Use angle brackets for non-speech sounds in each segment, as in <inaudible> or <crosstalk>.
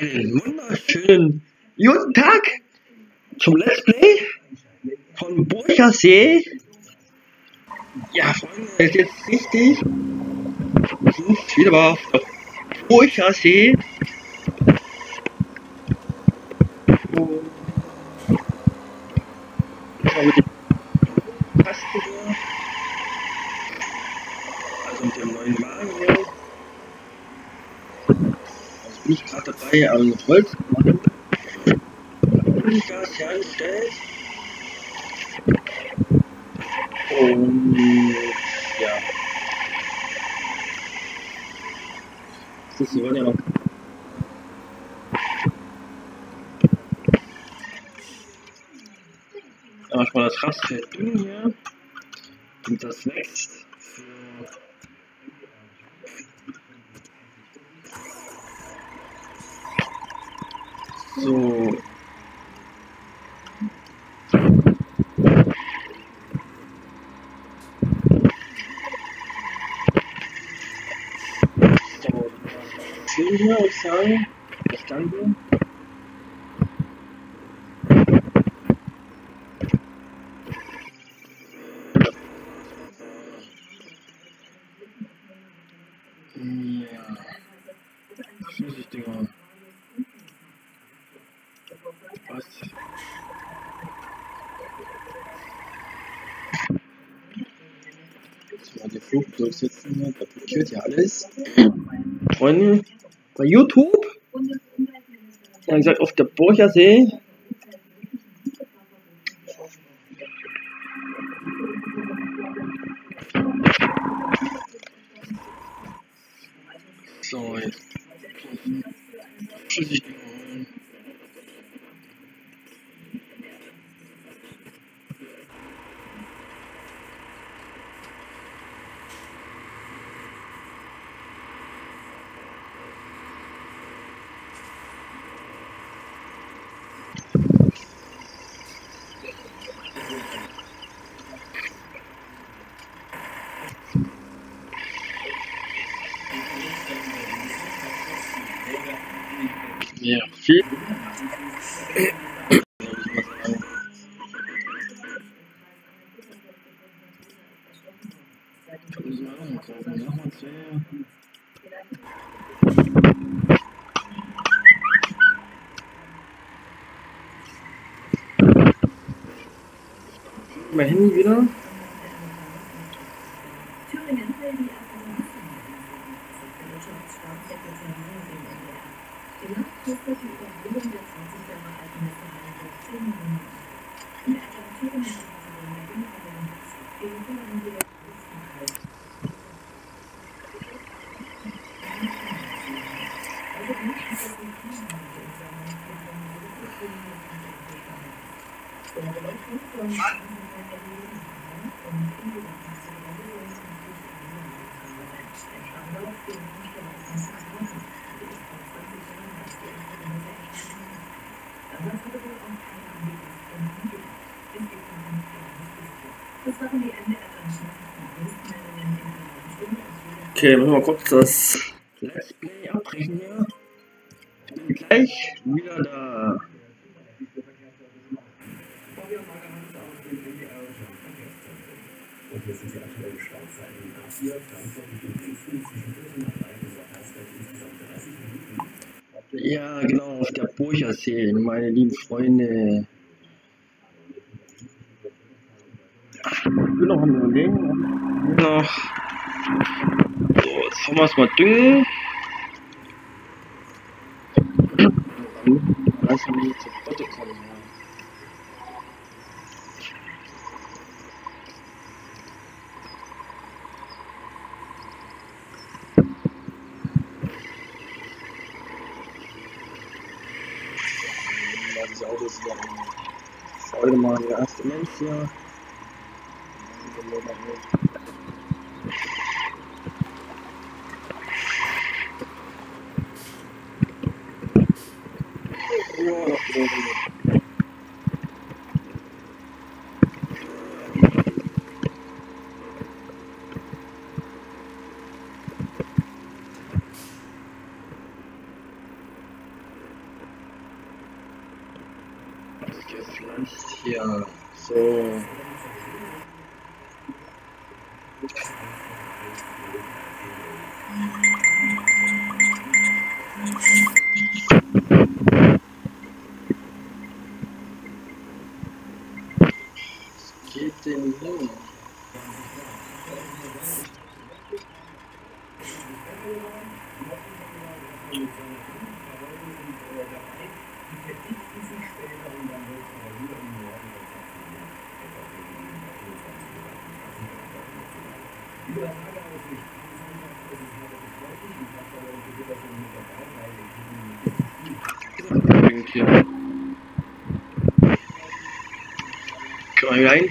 Einen wunderschönen guten Tag zum Let's Play von Burchersee. Ja, Freunde, ist jetzt richtig. Wir sind wieder mal auf Burchersee. Und mal mit dem Kasten hier. Also mit dem neuen Wagen hier. Also bin also mit Holz machen. Gas hergestellt. Und ja. Das ist ja. Ja, manchmal das Rastfeld dünn hier. Und das wächst So. Würde ich sagen. Das Ganze. Ja. Flüssigdinger. Was? Jetzt mal die Flugzeug sitzen da ja alles. Freunde, bei YouTube, ja gesagt auf der Borcher See. So, jetzt. Flüssigdinger holen. Ja, Okay, müssen wir mal kurz das Let's Play abbrechen hier. Gleich wieder da. Ja, genau, auf der Burchersee, meine lieben Freunde. Ich bin noch am überlegen, wir noch. So, jetzt fahren wir es mal düngen. Lass mich nicht zur Potte kommen. Diese Autos hier an Folge mal der erste Mensch Übrigens hier. Komm mal rein.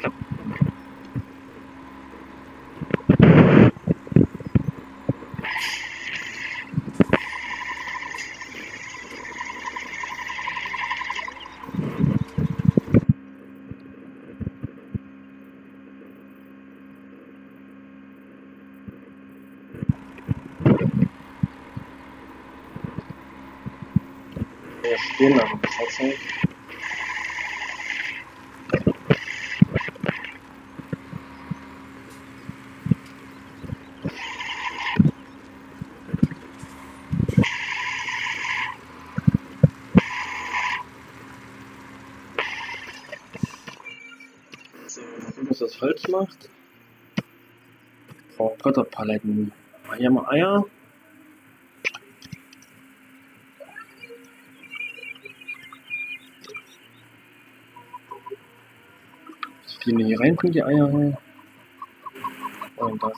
Wir stehen am Fahrzeug. So, warum das das falsch macht? Oh, Götterpaletten. Eier mal Eier. Was fliegen denn hier rein, kommen die Eier? Und das.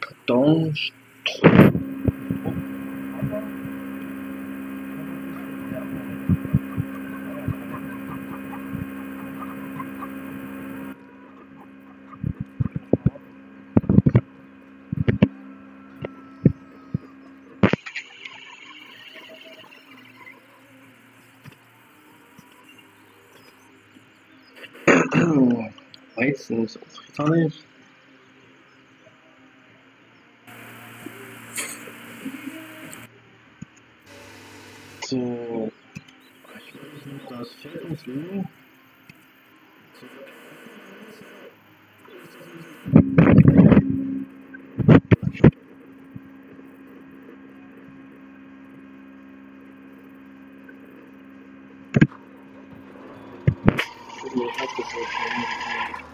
Karton. Gar nicht. So. Ich weiß nicht, das fällt uns nur. Ich hab das jetzt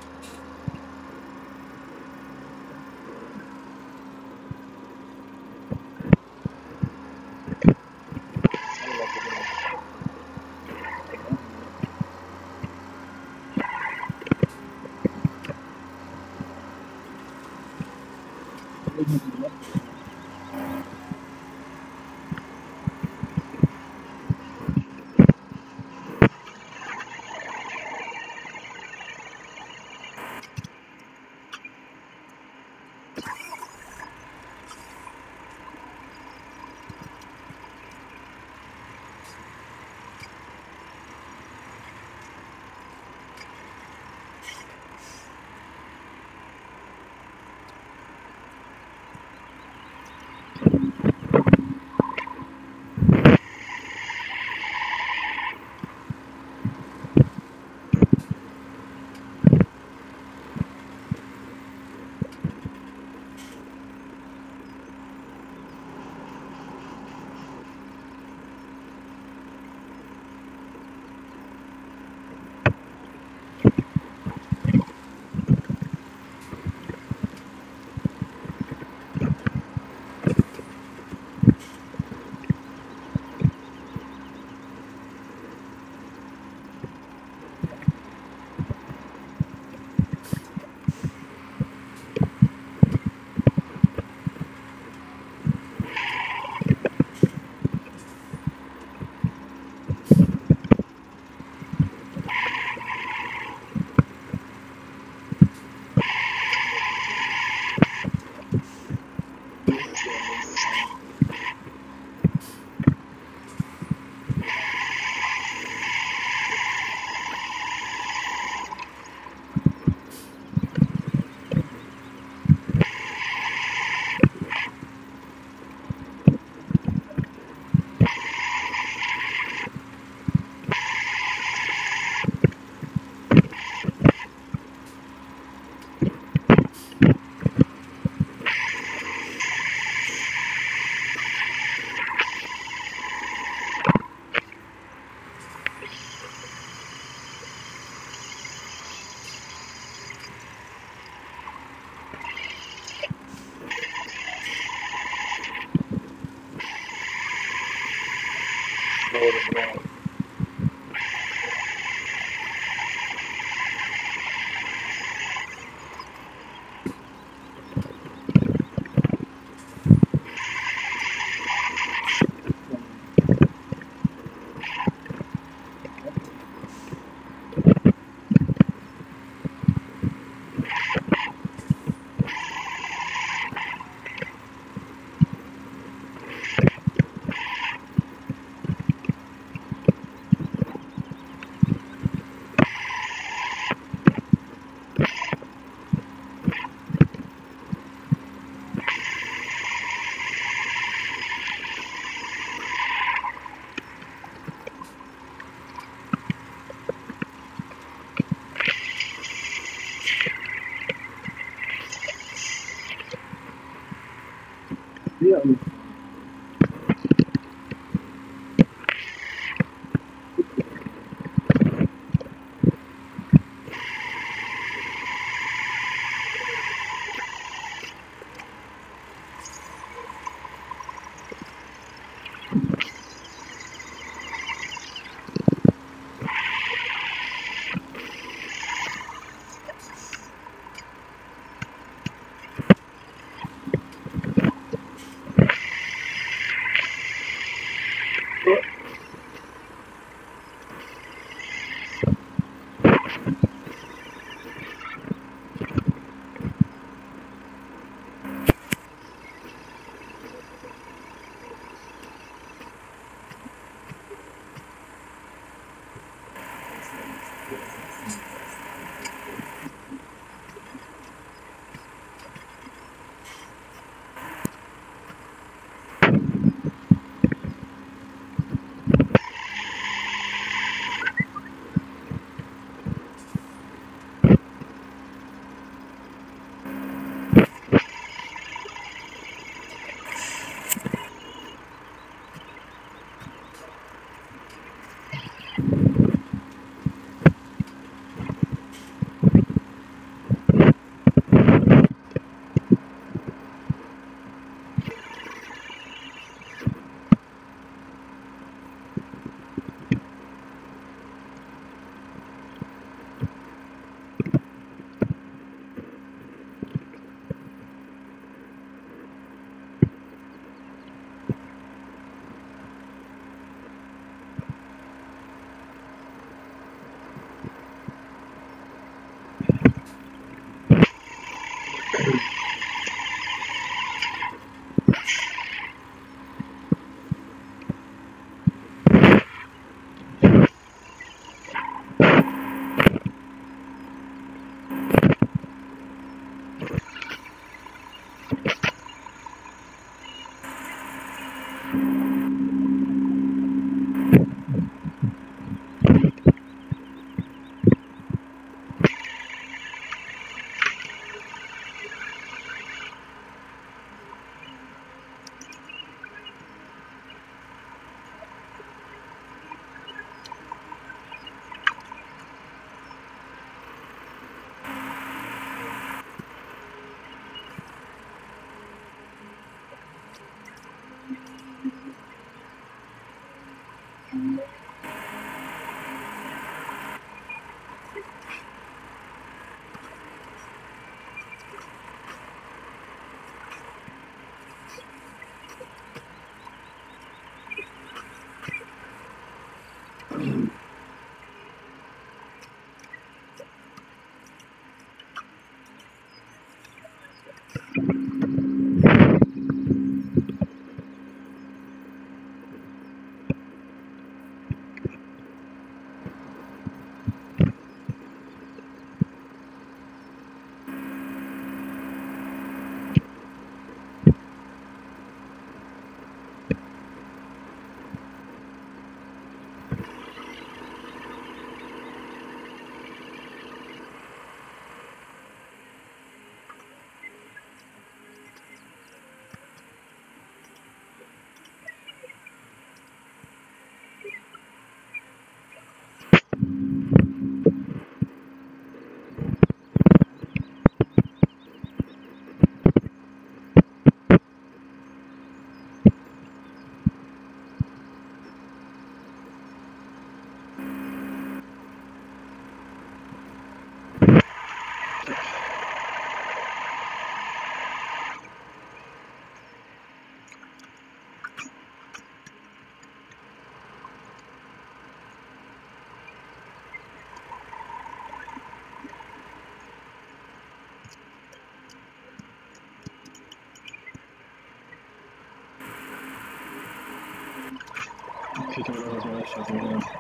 Okay, ich glaube, das war echt scheiße. Ja.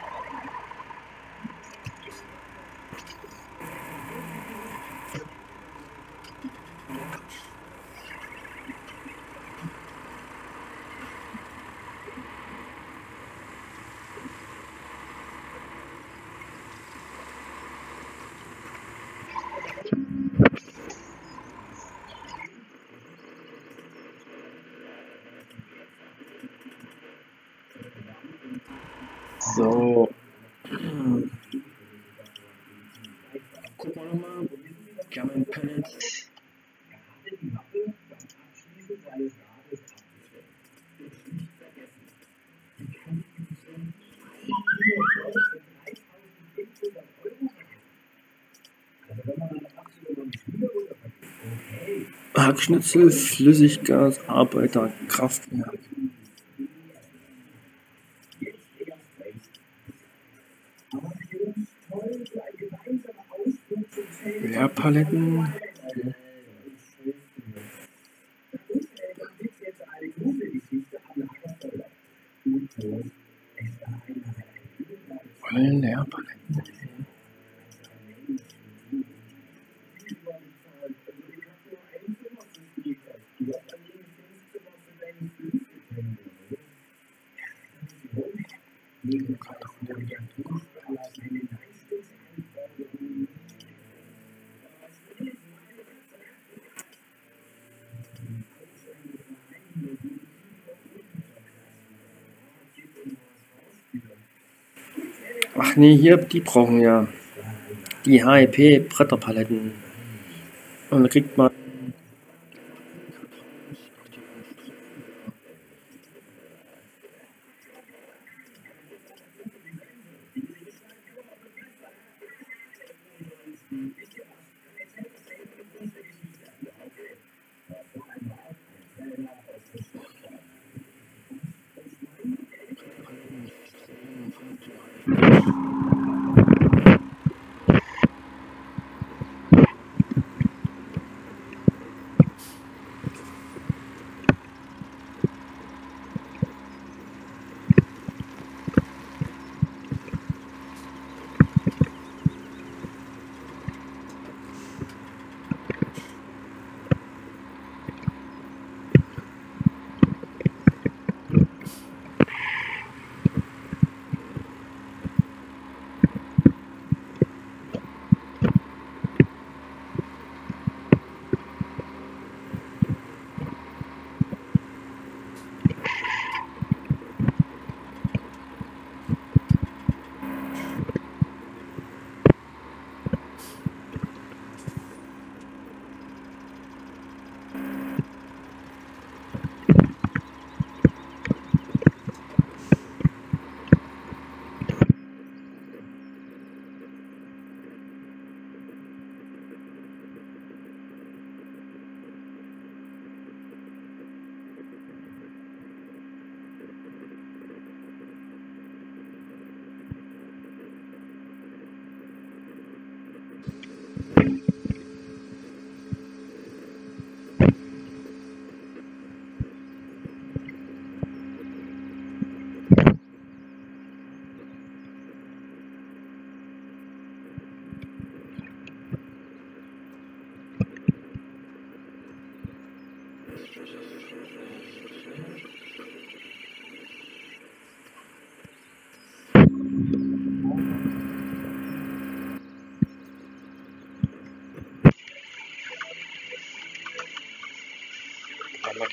German Pellets. Hackschnitzel, Flüssiggas, Arbeiter, Kraftwerk. toiletten Ach nee, hier, die brauchen ja die HEP Bretterpaletten. Und da kriegt man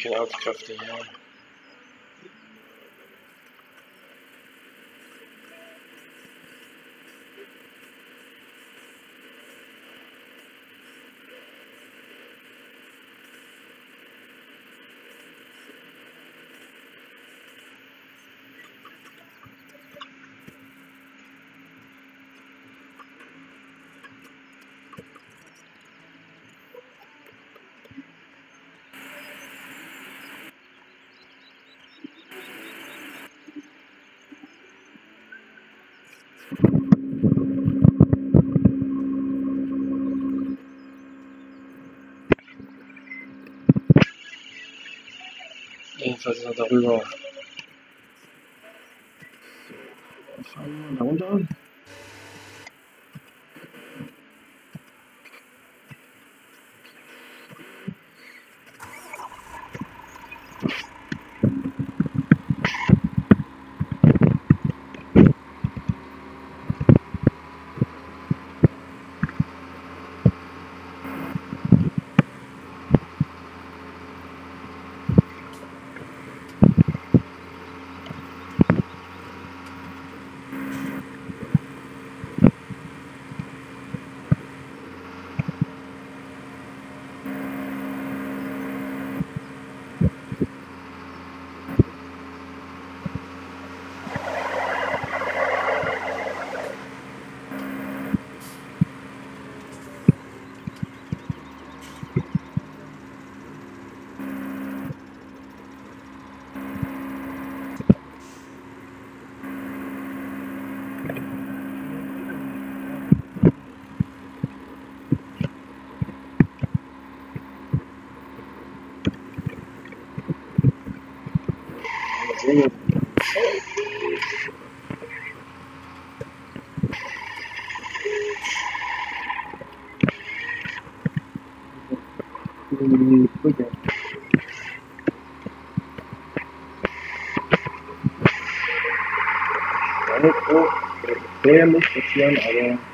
haben wir keine Auskräfte hier. Jedenfalls ist Ini tuh, saya lu sekian ada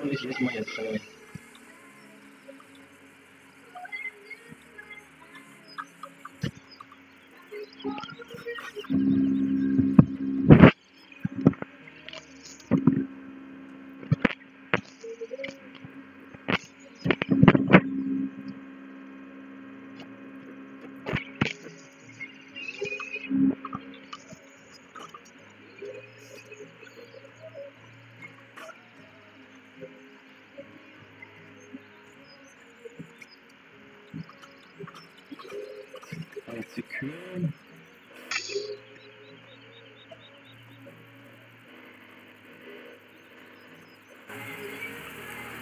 那你什么也收？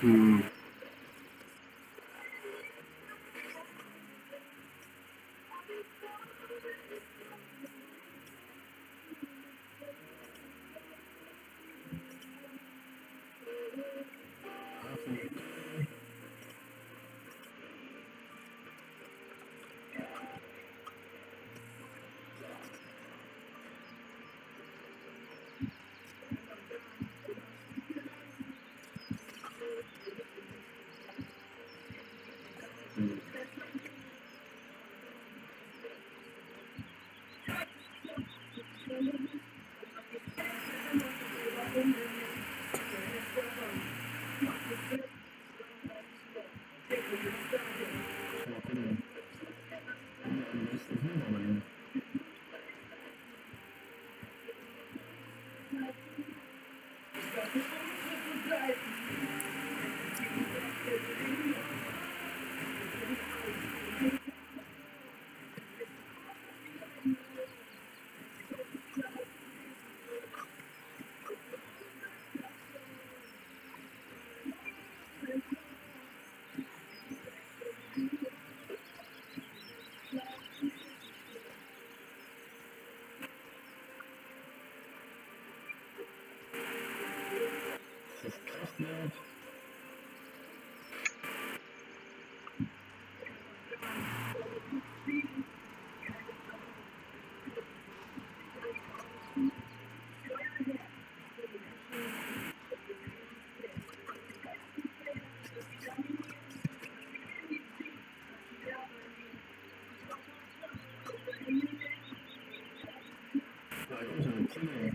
mm, Right. familiar.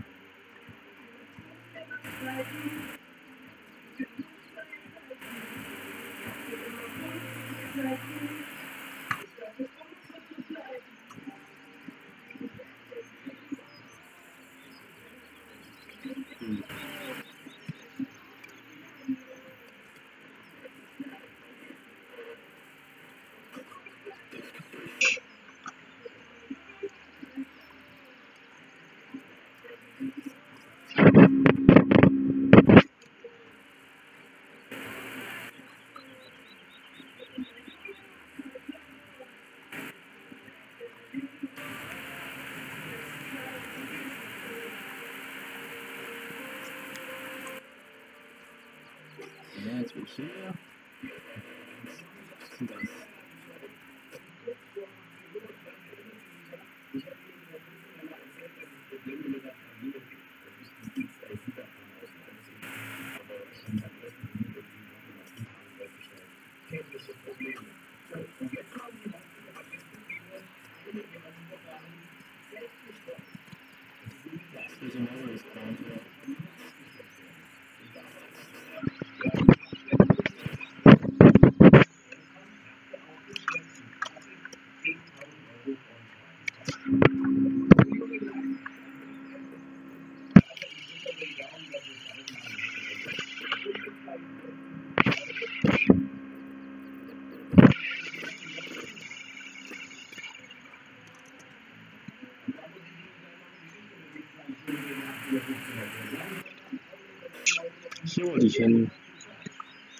Er darüber. So, fahren wir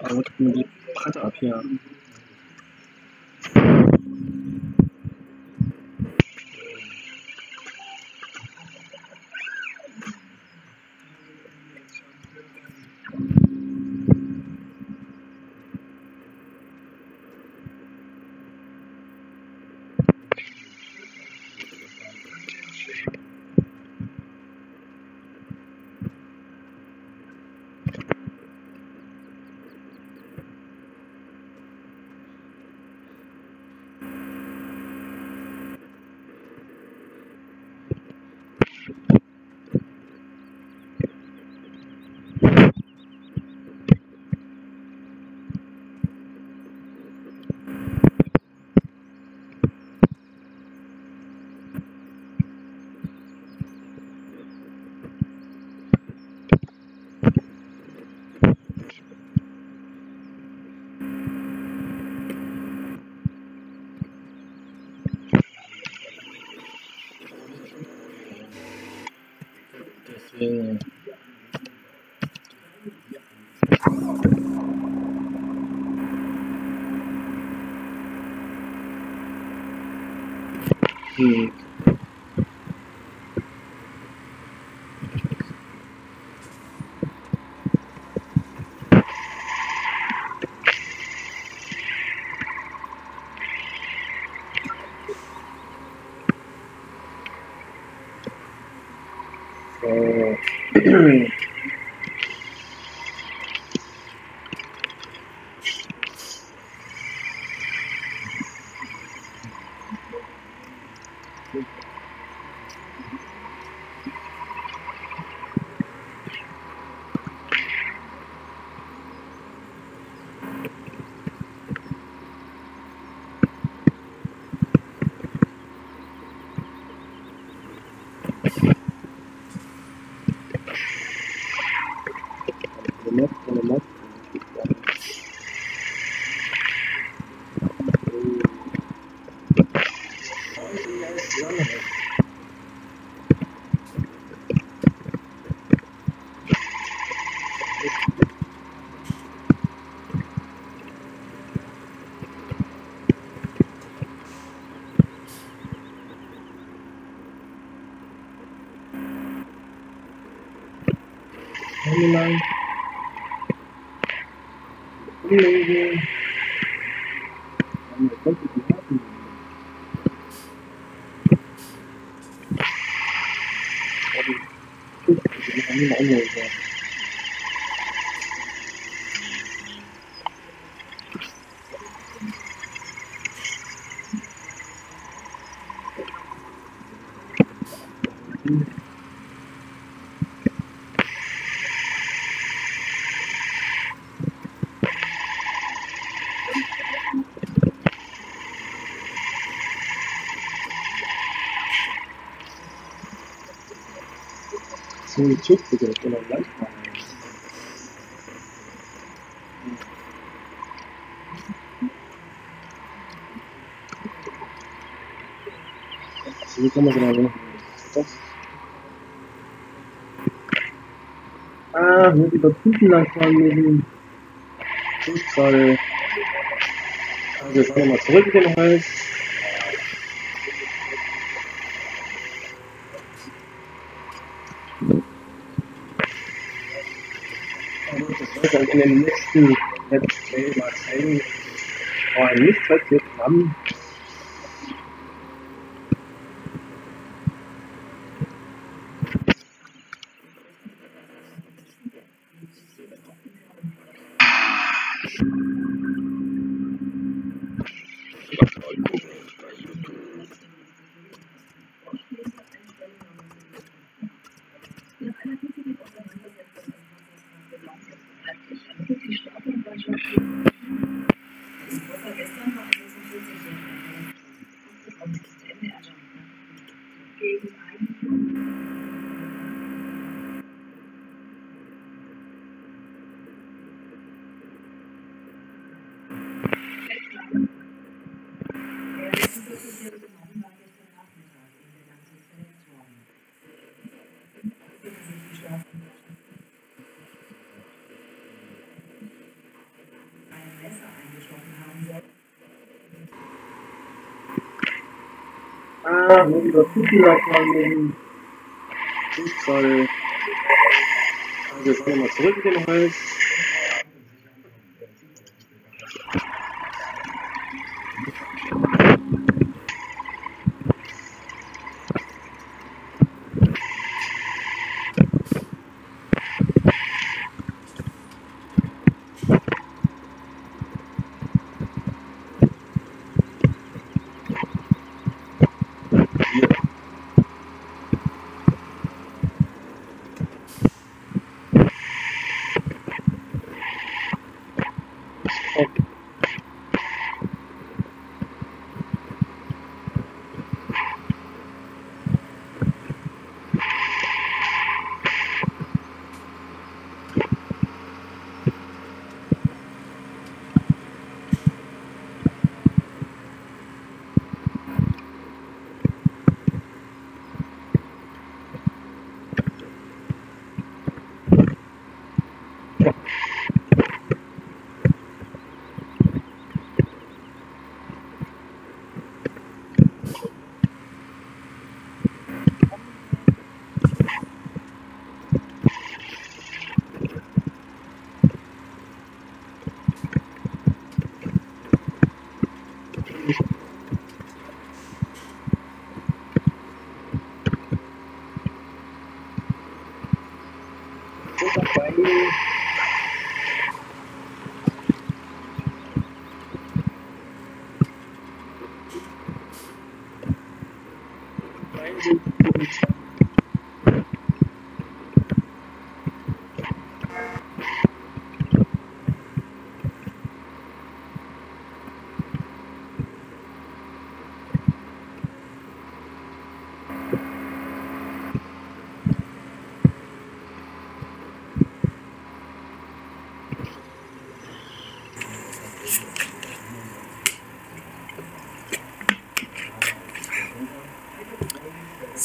da runter. Hier wollte ich hin. Aber Hm. <clears throat> So. <clears throat> Online. Umlegen. Haben wir voll die Daten. Also, gut, wir gleich machen. So, wie kann man machen? Das. Ah, wir über Kuchen langfahren müssen. Gerade. Also, fahren nochmal zurück in den Hals. Aber das wird dann in den nächsten Let's Play mal zeigen. Oh, ein wir jetzt haben. Mal Ah, muss ich das Fußball machen. Fußball. Also, jetzt nochmal zurück in den Hals.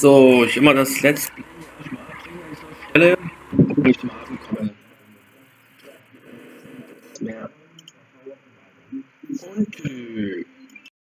So, ich immer das letzte. Stelle,